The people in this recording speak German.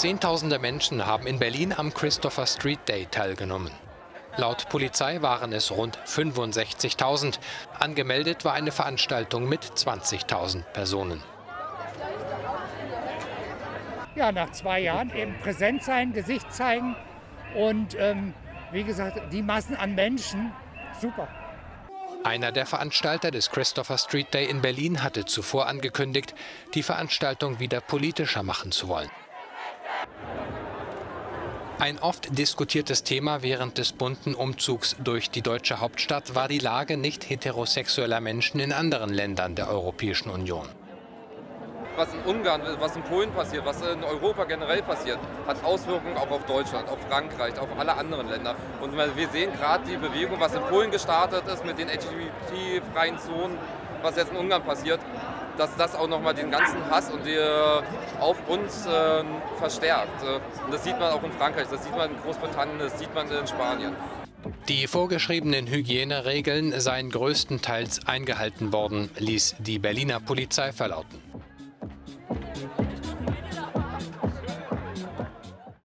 Zehntausende Menschen haben in Berlin am Christopher Street Day teilgenommen. Laut Polizei waren es rund 65.000. Angemeldet war eine Veranstaltung mit 20.000 Personen. Ja, nach zwei Jahren eben präsent sein, Gesicht zeigen und ähm, wie gesagt, die Massen an Menschen, super. Einer der Veranstalter des Christopher Street Day in Berlin hatte zuvor angekündigt, die Veranstaltung wieder politischer machen zu wollen. Ein oft diskutiertes Thema während des bunten Umzugs durch die deutsche Hauptstadt war die Lage nicht heterosexueller Menschen in anderen Ländern der Europäischen Union. Was in Ungarn, was in Polen passiert, was in Europa generell passiert, hat Auswirkungen auch auf Deutschland, auf Frankreich, auf alle anderen Länder. Und wir sehen gerade die Bewegung, was in Polen gestartet ist mit den LGBT-freien Zonen, was jetzt in Ungarn passiert, dass das auch nochmal den ganzen Hass und die, auf uns äh, verstärkt. Und das sieht man auch in Frankreich, das sieht man in Großbritannien, das sieht man in Spanien. Die vorgeschriebenen Hygieneregeln seien größtenteils eingehalten worden, ließ die Berliner Polizei verlauten.